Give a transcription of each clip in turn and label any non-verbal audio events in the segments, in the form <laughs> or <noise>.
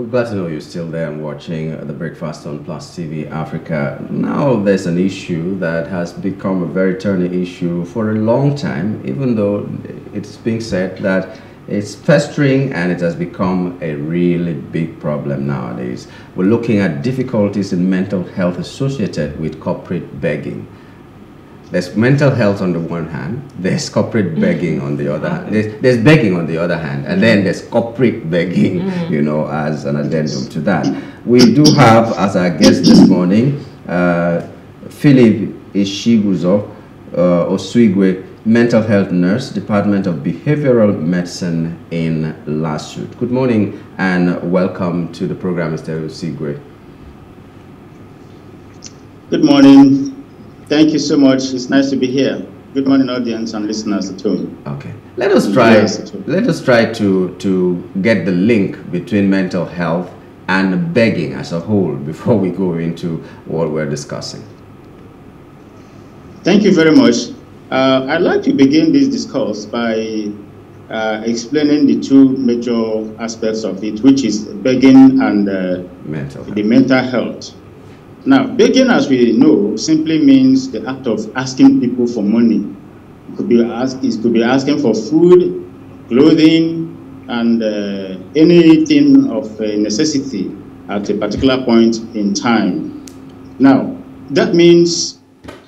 We're glad to know you're still there and watching the Breakfast on Plus TV Africa. Now, there's an issue that has become a very turning issue for a long time, even though it's being said that it's festering and it has become a really big problem nowadays. We're looking at difficulties in mental health associated with corporate begging there's mental health on the one hand, there's corporate mm. begging on the other hand, there's, there's begging on the other hand, and then there's corporate begging, mm. you know, as an addendum to that. We do have, as our guest this morning, uh, Philip Ishiguzo uh, Osuigwe, mental health nurse, Department of Behavioral Medicine in LASUTH. Good morning and welcome to the program, Mr. Osuigwe. Good morning. Thank you so much. It's nice to be here. Good morning, audience and listeners at home. Okay, let us try. Let us try to to get the link between mental health and begging as a whole <laughs> before we go into what we're discussing. Thank you very much. Uh, I'd like to begin this discourse by uh, explaining the two major aspects of it, which is begging and uh, mental the mental health. Now, begging, as we know, simply means the act of asking people for money. It could be, ask, it could be asking for food, clothing, and uh, anything of uh, necessity at a particular point in time. Now, that means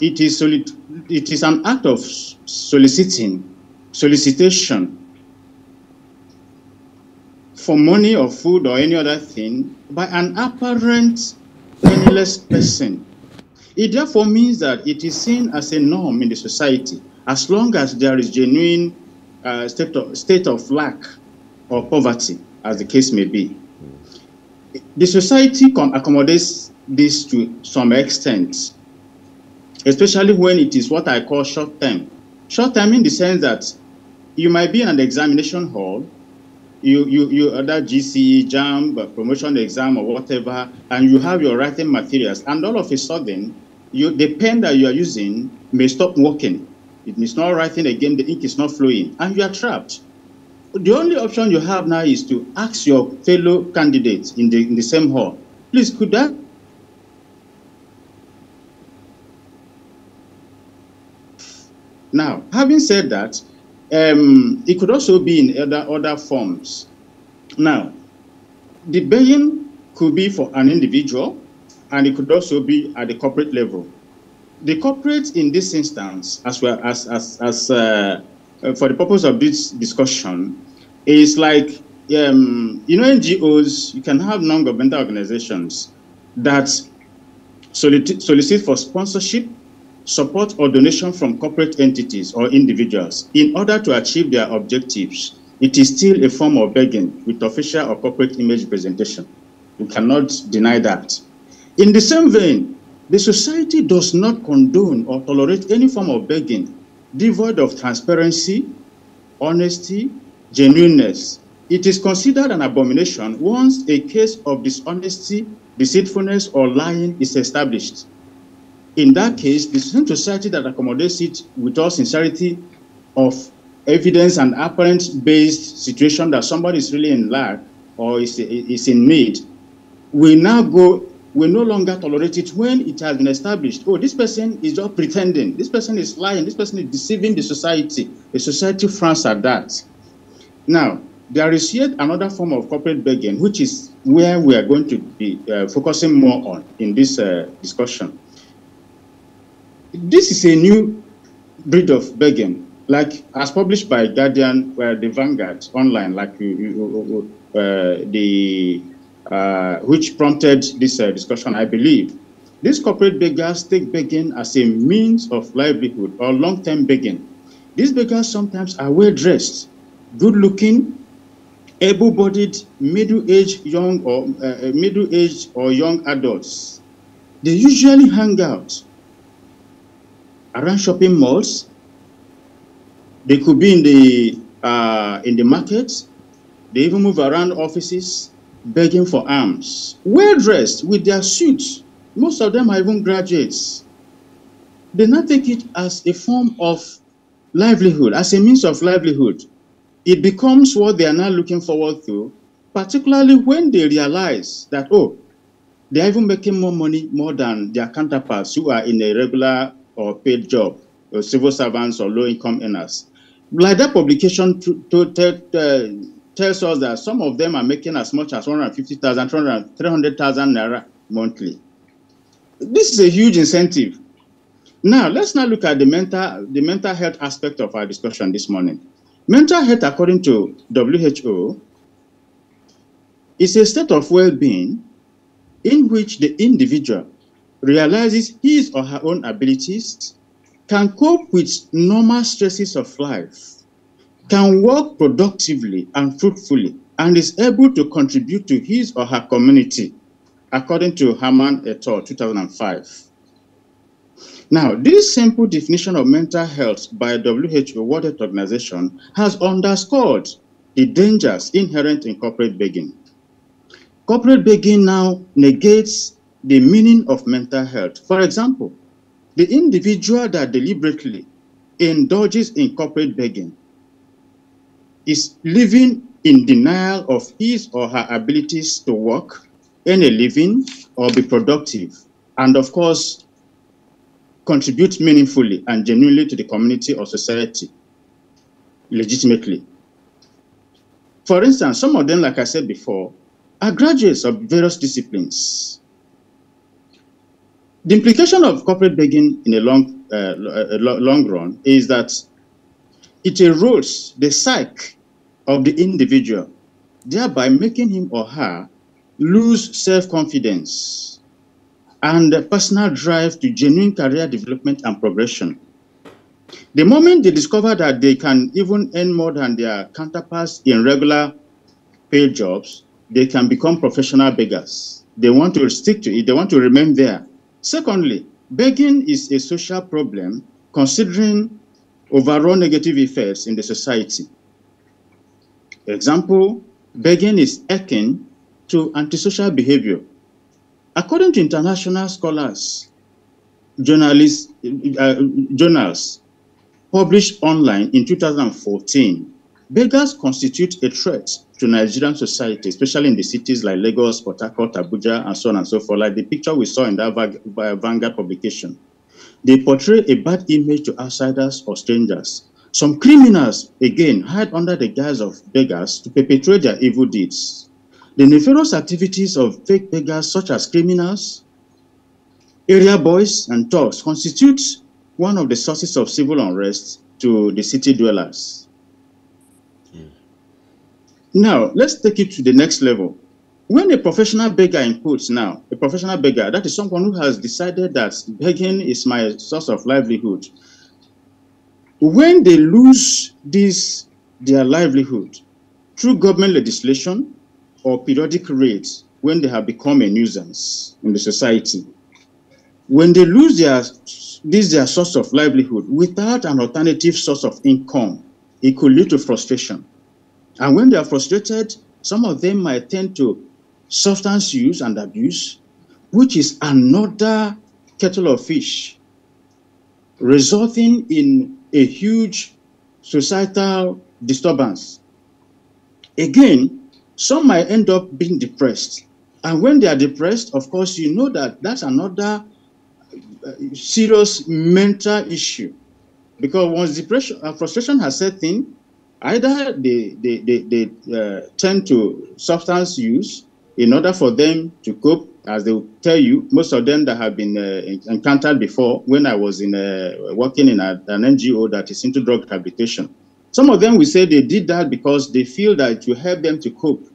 it is, it is an act of soliciting, solicitation for money or food or any other thing by an apparent penniless person. It therefore means that it is seen as a norm in the society as long as there is genuine uh, state, of, state of lack or poverty, as the case may be. The society accommodates this to some extent, especially when it is what I call short term. Short term in the sense that you might be in an examination hall you you you other GCE, JAMB, uh, promotion exam or whatever, and you have your writing materials, and all of a sudden, you the pen that you are using may stop working. It is not writing again, the ink is not flowing, and you are trapped. The only option you have now is to ask your fellow candidates in the in the same hall, please could that Now, having said that, um, it could also be in other, other forms. Now, the begging could be for an individual, and it could also be at the corporate level. The corporate, in this instance, as well as, as, as uh, uh for the purpose of this discussion, is like, um, you know, NGOs, you can have non-governmental organizations that solicit, solicit for sponsorship support or donation from corporate entities or individuals in order to achieve their objectives, it is still a form of begging with official or corporate image presentation. We cannot deny that. In the same vein, the society does not condone or tolerate any form of begging devoid of transparency, honesty, genuineness. It is considered an abomination once a case of dishonesty, deceitfulness, or lying is established. In that case, the same society that accommodates it with all sincerity of evidence and apparent based situation that somebody is really in lack or is, is in need, we now go, we no longer tolerate it when it has been established. Oh, this person is just pretending, this person is lying, this person is deceiving the society. The society frowns at that. Now, there is yet another form of corporate begging, which is where we are going to be uh, focusing more on in this uh, discussion. This is a new breed of begging, like as published by Guardian, where the Vanguard online, like uh, the uh, which prompted this uh, discussion, I believe. These corporate beggars take begging as a means of livelihood or long-term begging. These beggars sometimes are well-dressed, good-looking, able-bodied, middle-aged young or uh, middle-aged or young adults. They usually hang out around shopping malls. They could be in the uh, in the markets. They even move around offices begging for alms. Well dressed with their suits. Most of them are even graduates. They now take it as a form of livelihood, as a means of livelihood. It becomes what they are now looking forward to particularly when they realize that, oh, they're even making more money more than their counterparts who are in a regular or paid job, or civil servants or low-income earners. Like that publication tells us that some of them are making as much as 150,000, 300,000 naira monthly. This is a huge incentive. Now, let's now look at the mental, the mental health aspect of our discussion this morning. Mental health, according to WHO, is a state of well-being in which the individual realizes his or her own abilities, can cope with normal stresses of life, can work productively and fruitfully, and is able to contribute to his or her community, according to Herrman et al. 2005. Now, this simple definition of mental health by WHO World Health Organization has underscored the dangers inherent in corporate begging. Corporate begging now negates the meaning of mental health. For example, the individual that deliberately indulges in corporate begging is living in denial of his or her abilities to work, earn a living, or be productive, and of course, contribute meaningfully and genuinely to the community or society legitimately. For instance, some of them, like I said before, are graduates of various disciplines. The implication of corporate begging in a long, uh, long run is that it erodes the psyche of the individual, thereby making him or her lose self-confidence and a personal drive to genuine career development and progression. The moment they discover that they can even earn more than their counterparts in regular paid jobs, they can become professional beggars. They want to stick to it, they want to remain there. Secondly, begging is a social problem considering overall negative effects in the society. Example, begging is akin to antisocial behavior. According to international scholars, journalists, uh, journals published online in 2014, beggars constitute a threat to Nigerian society, especially in the cities like Lagos, Port Harcourt, Abuja, and so on and so forth, like the picture we saw in that uh, Vanguard publication. They portray a bad image to outsiders or strangers. Some criminals, again, hide under the guise of beggars to perpetrate their evil deeds. The nefarious activities of fake beggars, such as criminals, area boys, and thugs, constitute one of the sources of civil unrest to the city dwellers. Now, let's take it to the next level. When a professional beggar in quotes now, a professional beggar, that is someone who has decided that begging is my source of livelihood. When they lose this, their livelihood through government legislation or periodic raids, when they have become a nuisance in the society, when they lose their this their source of livelihood without an alternative source of income, it could lead to frustration. And when they are frustrated, some of them might tend to substance use and abuse, which is another kettle of fish, resulting in a huge societal disturbance. Again, some might end up being depressed. And when they are depressed, of course, you know that that's another uh, serious mental issue. Because once depression and uh, frustration has set in, either they, they, they, they uh, tend to substance use in order for them to cope, as they will tell you, most of them that have been uh, encountered before when I was in uh, working in a, an NGO that is into drug rehabilitation. Some of them will say they did that because they feel that it will help them to cope.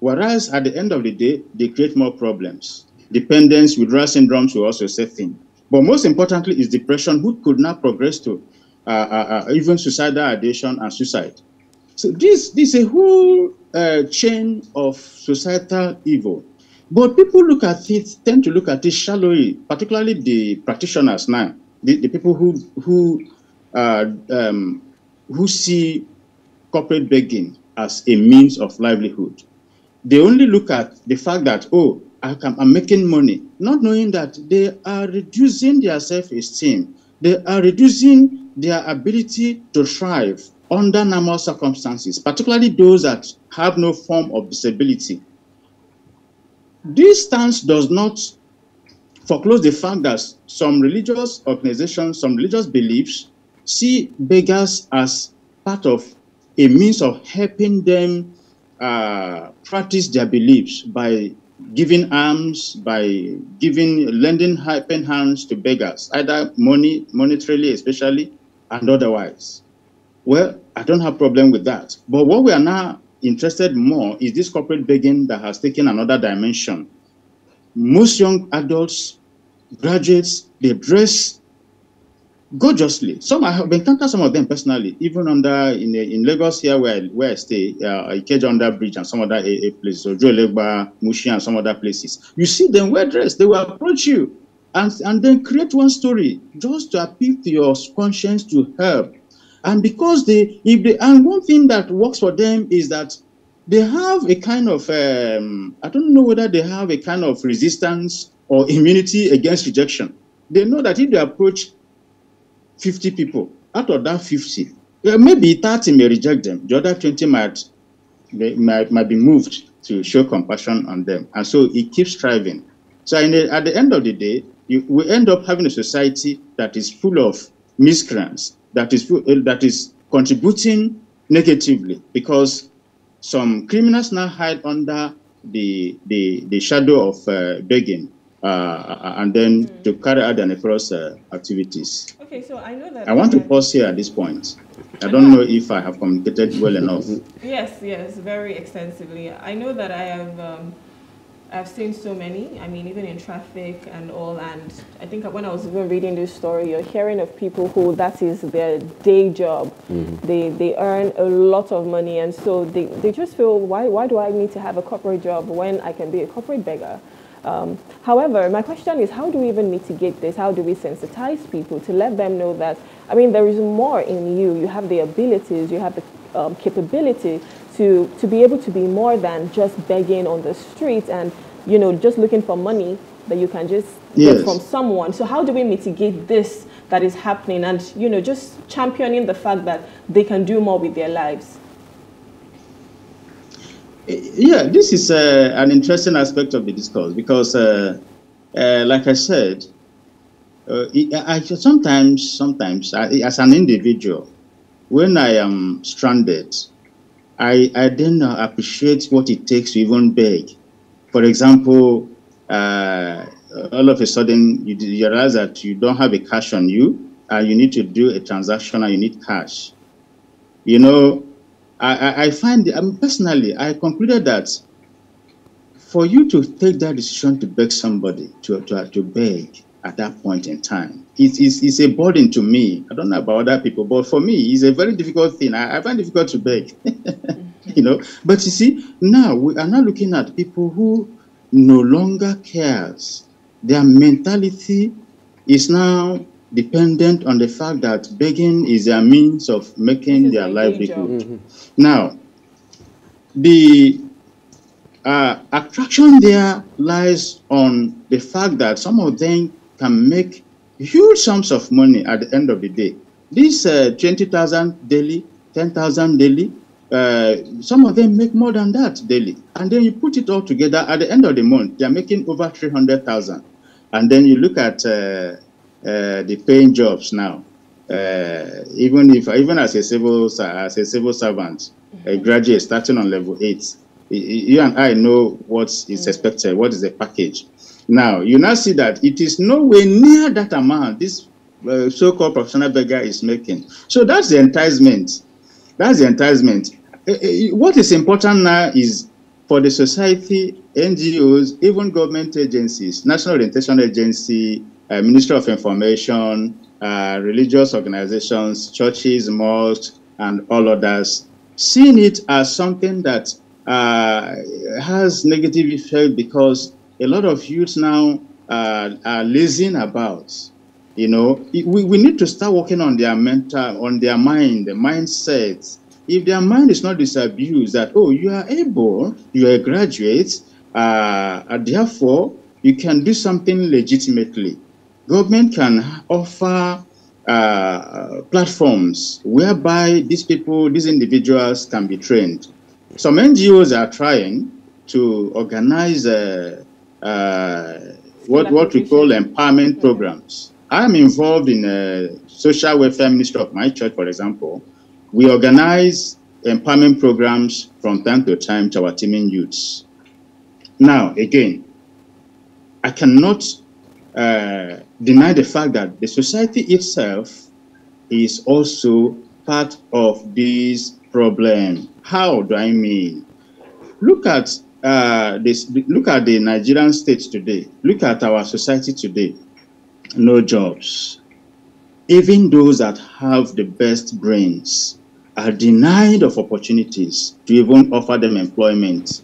Whereas at the end of the day, they create more problems. Dependence, withdrawal syndromes will also set in. But most importantly is depression, which could now progress to uh, uh, uh even suicidal ideation and suicide. So this, this is a whole uh, chain of societal evil. But people look at it, tend to look at it shallowly, particularly the practitioners now, the, the people who, who, uh, um, who see corporate begging as a means of livelihood. They only look at the fact that, oh, I can, I'm making money, not knowing that they are reducing their self-esteem. They are reducing their ability to thrive under normal circumstances, particularly those that have no form of disability. This stance does not foreclose the fact that some religious organizations, some religious beliefs see beggars as part of a means of helping them uh, practice their beliefs by giving alms, by giving, lending helping hands to beggars, either money, monetarily especially, and otherwise. Well, I don't have problem with that. But what we are now interested more is this corporate begging that has taken another dimension. Most young adults, graduates, they dress gorgeously. Some I have encountered some of them personally, even under in in Lagos here where where I stay, uh, Ikeja under bridge and some other AA places, so Legba, Mushin and some other places. You see them well dressed. They will approach you and and then create one story just to appeal to your conscience to help. And because they if they and one thing that works for them is that they have a kind of um, I don't know whether they have a kind of resistance or immunity against rejection. They know that if they approach 50 people. Out of that 50, maybe 30 may reject them. The other 20 might, they might, might be moved to show compassion on them. And so it keeps striving. So the, at the end of the day, you, we end up having a society that is full of miscreants, that is, full, that is contributing negatively because some criminals now hide under the, the, the shadow of uh, begging uh, and then mm. to carry out their nefarious uh, activities. Okay, so I know that. I want to pause here at this point. I don't know if I have communicated well enough. <laughs> Yes, yes, very extensively. I know that I have. Um, I've seen so many. I mean, even in traffic and all. And I think when I was even reading this story, you're hearing of people who that is their day job. Mm-hmm. They they earn a lot of money, and so they, they just feel why why do I need to have a corporate job when I can be a corporate beggar? Um, however, my question is how do we even mitigate this? How do we sensitize people to let them know that, I mean, there is more in you. You have the abilities, you have the um, capability to, to be able to be more than just begging on the street and, you know, just looking for money that you can just yes. get from someone. So how do we mitigate this that is happening and, you know, just championing the fact that they can do more with their lives? yeah, this is uh, an interesting aspect of the discourse because, uh, uh, like I said, uh, I, sometimes, sometimes, I, as an individual, when I am stranded, I, I then appreciate what it takes to even beg. For example, uh, all of a sudden you, you realize that you don't have a cash on you, and you need to do a transaction and you need cash. You know, I, I find, I mean, personally, I concluded that for you to take that decision to beg somebody, to, to, to beg at that point in time, it is it's it's, a burden to me. I don't know about other people, but for me, it's a very difficult thing. I, I find it difficult to beg, <laughs> you know. But you see, now we are now looking at people who no longer cares. Their mentality is now dependent on the fact that begging is a means of making their livelihood. Mm-hmm. Now, the uh, attraction there lies on the fact that some of them can make huge sums of money at the end of the day. These uh, 20,000 daily, 10,000 daily, uh, some of them make more than that daily. And then you put it all together, at the end of the month, they're making over 300,000. And then you look at uh, uh, the paying jobs now. Uh, even if even as a civil as a civil servant, a mm-hmm. graduate starting on level eight, you and I know what is mm-hmm. expected. What is the package? Now you now see that it is nowhere near that amount this uh, so-called professional beggar is making. So that's the enticement. That's the enticement. Uh, uh, what is important now is for the society, NGOs, even government agencies, National Orientation Agency, uh, Ministry of Information, uh, religious organizations, churches, mosques, and all others, seeing it as something that uh, has negative effect because a lot of youths now uh, are lazing about. You know, we, we need to start working on their mental, on their mind, the mindset. If their mind is not disabused, that oh, you are able, you are a graduate, uh, therefore you can do something legitimately government can offer uh, platforms whereby these people, these individuals can be trained. Some NGOs are trying to organize uh, what, what we call empowerment programs. I'm involved in a social welfare ministry of my church, for example. We organize empowerment programs from time to time to our teeming youths. Now, again, I cannot uh, deny the fact that the society itself is also part of this problem. How do I mean? Look at uh, this. Look at the Nigerian state today. Look at our society today. No jobs. Even those that have the best brains are denied of opportunities to even offer them employment.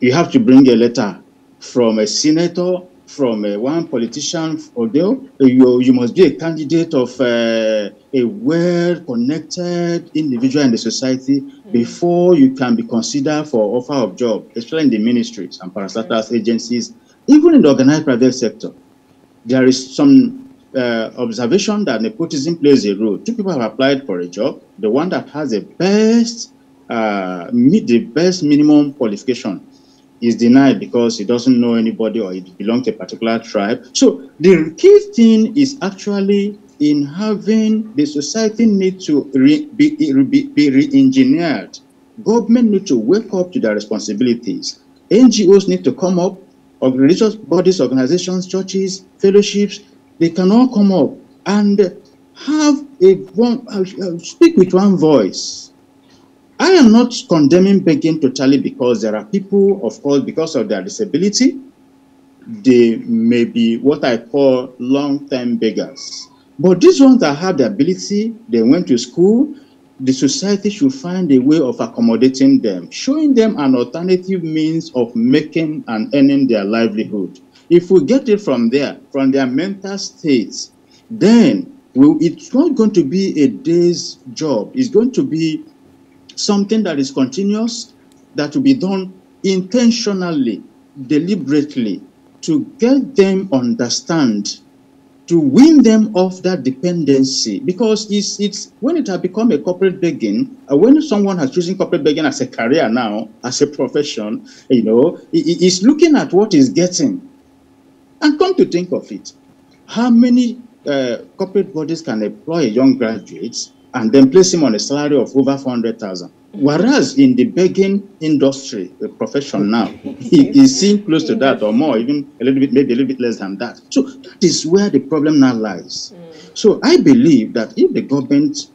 You have to bring a letter from a senator from uh, one politician, although you, you must be a candidate of uh, a well-connected individual in the society mm. before you can be considered for offer of job, especially in the ministries and parastatals agencies, even in the organized private sector. There is some uh, observation that nepotism plays a role. Two people have applied for a job. The one that has the best, uh, meet the best minimum qualification is denied because he doesn't know anybody or he belongs to a particular tribe. So the key thing is actually in having the society need to re, be, be, be re-engineered. Government need to wake up to their responsibilities. NGOs need to come up, or religious bodies, organizations, churches, fellowships, they can all come up and have a one, uh, speak with one voice I am not condemning begging totally because there are people, of course, because of their disability, they may be what I call long-term beggars. But these ones that have the ability, they went to school, the society should find a way of accommodating them, showing them an alternative means of making and earning their livelihood. If we get it from there, from their mental states, then it's not going to be a day's job. It's going to be something that is continuous, that will be done intentionally, deliberately, to get them understand, to win them off that dependency. Because it's, it's when it has become a corporate begging, uh, when someone has chosen corporate begging as a career now, as a profession, you know, he's looking at what he's getting. And come to think of it, how many uh, corporate bodies can employ young graduates and then place him on a salary of over 400,000. Whereas in the begging industry, the profession now, <laughs> he is seen close to that or more, even a little bit, maybe a little bit less than that. So that is where the problem now lies. Mm. So I believe that if the government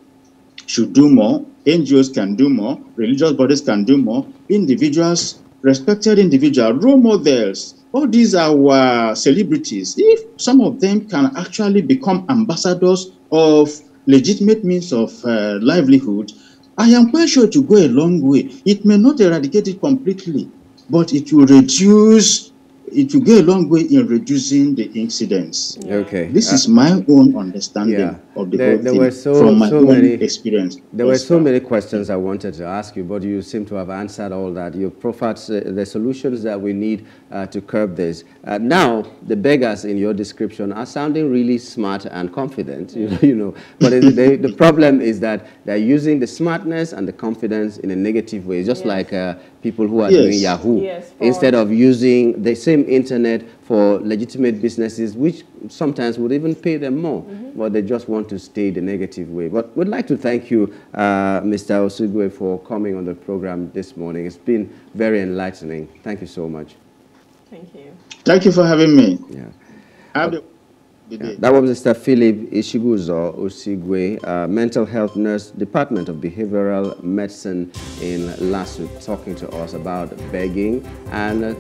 should do more, NGOs can do more, religious bodies can do more, individuals, respected individuals, role models, all these are our celebrities. If some of them can actually become ambassadors of legitimate means of uh, livelihood, I am quite sure to go a long way. It may not eradicate it completely, but it will reduce it will go a long way in reducing the incidents. Okay. This uh, is my own understanding yeah. of the there, whole there thing so, from my so own many, experience. There were so many questions I wanted to ask you, but you seem to have answered all that. You've proffered uh, the solutions that we need uh, to curb this. Uh, now, the beggars in your description are sounding really smart and confident, <laughs> you know, you know but the, the, problem is that they're using the smartness and the confidence in a negative way, just yes. like uh, people who are yes. doing Yahoo. Yes, Instead of using the same internet for legitimate businesses, which sometimes would even pay them more, mm -hmm. but they just want to stay the negative way. But we'd like to thank you, uh, Mr. Osigwe, for coming on the program this morning. It's been very enlightening. Thank you so much. Thank you. Thank you for having me. Yeah. Yeah, that was Mr. Philip Ishiguzo Osigwe, uh, mental health nurse, Department of Behavioral Medicine in LASU, talking to us about begging and uh,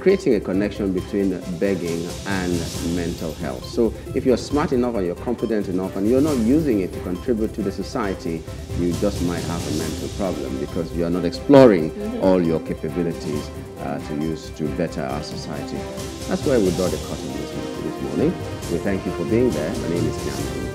creating a connection between begging and mental health. So if you're smart enough and you're confident enough and you're not using it to contribute to the society, you just might have a mental problem because you are not exploring mm -hmm. all your capabilities uh, to use to better our society. That's why we draw the curtain this morning. We thank you for being there. My name is Jan.